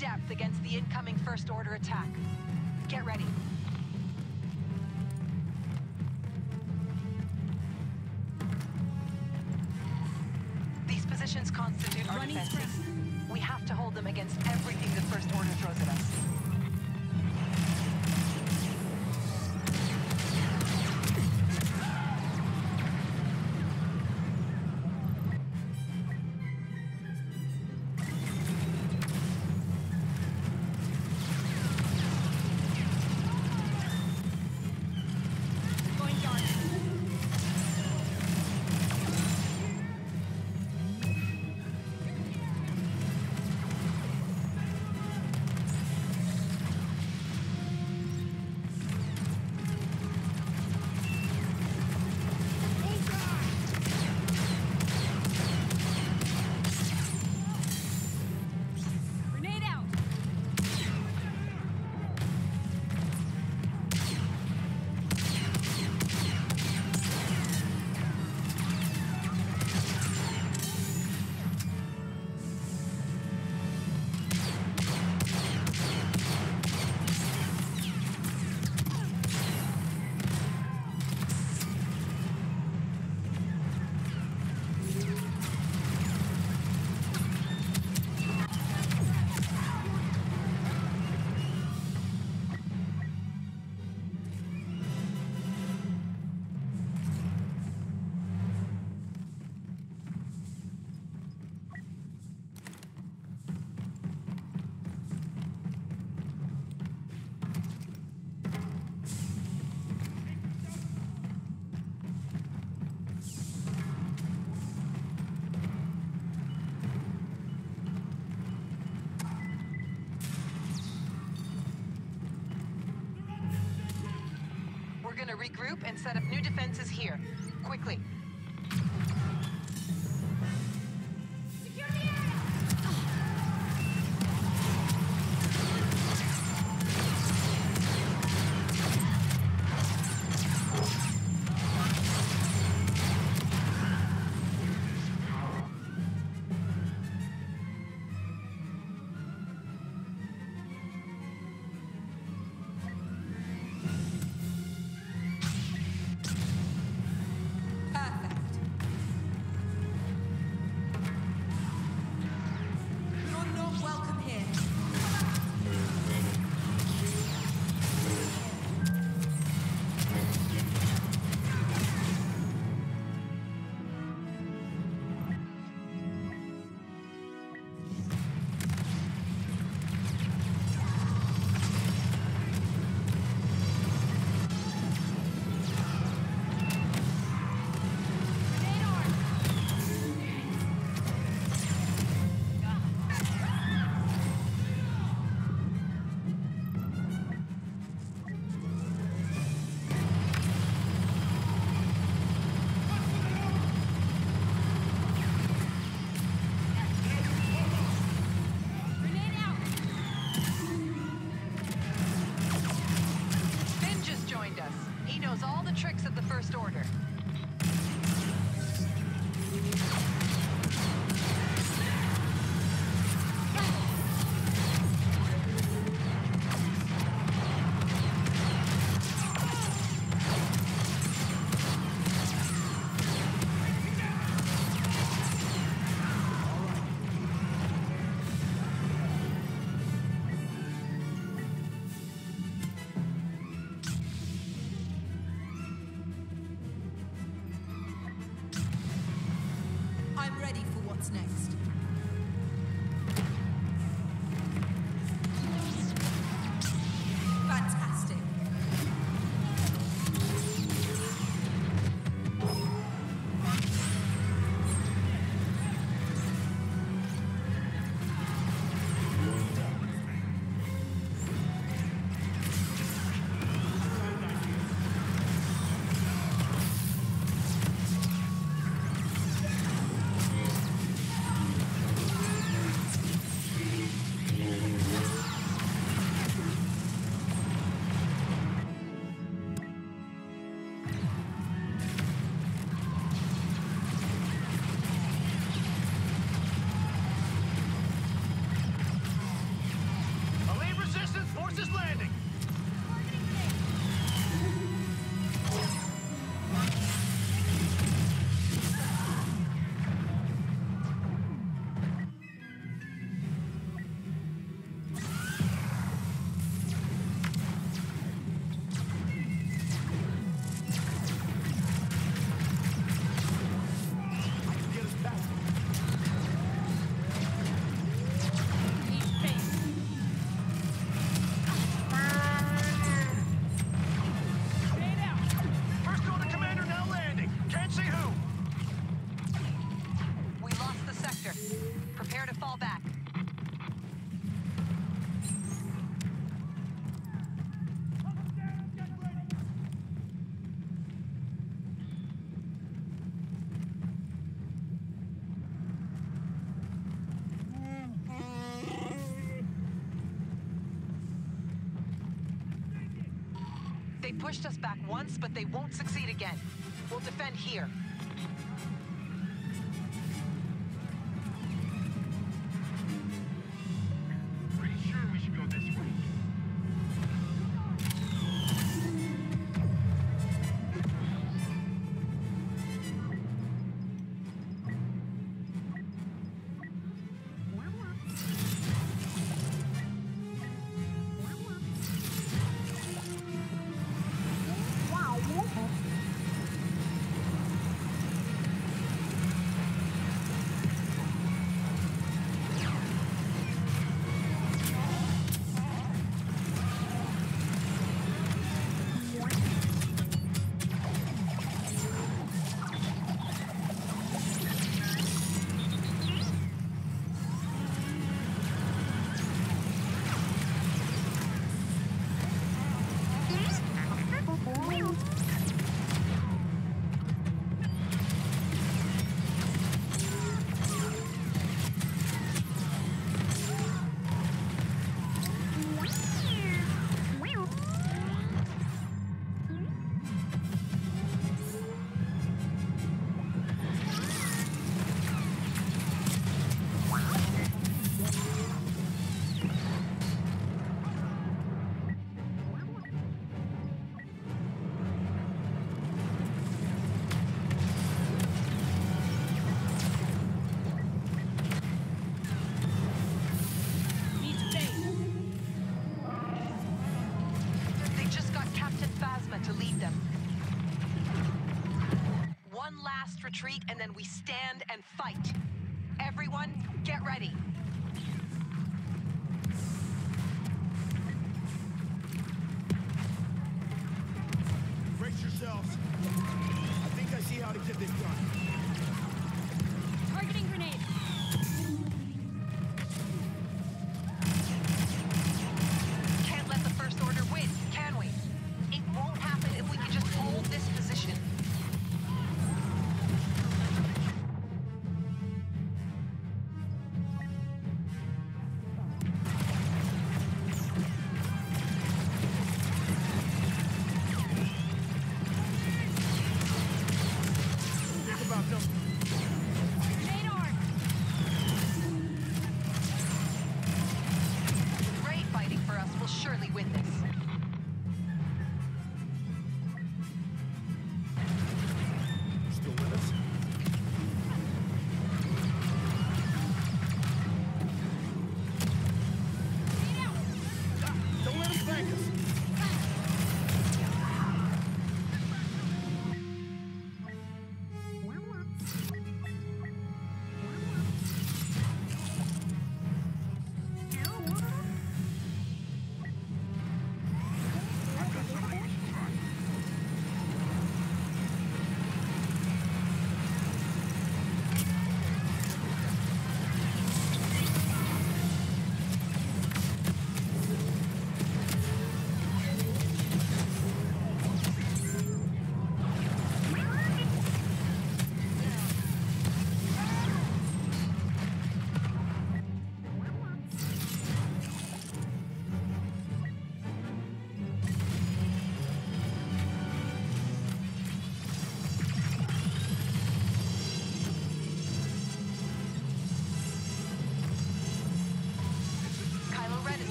depth against the incoming First Order attack. Get ready. These positions constitute our defenses. We have to hold them against everything the First Order throws at us. Gonna regroup and set up new defenses here. Quickly. Tricks of the First Order. What's next. fall back. They pushed us back once, but they won't succeed again. We'll defend here. retreat, and then we stand and fight. Everyone, get ready.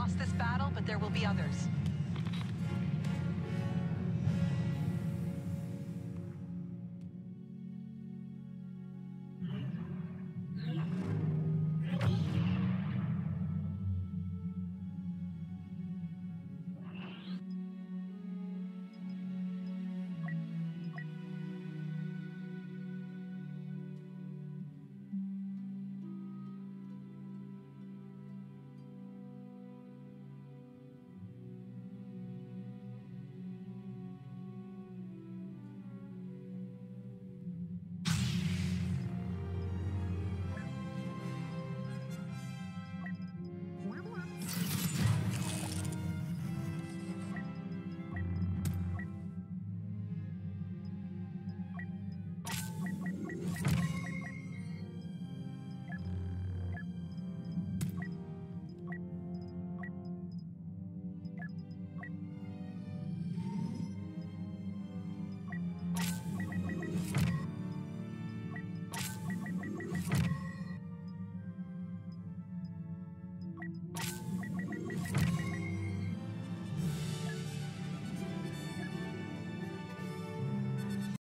lost this battle, but there will be others.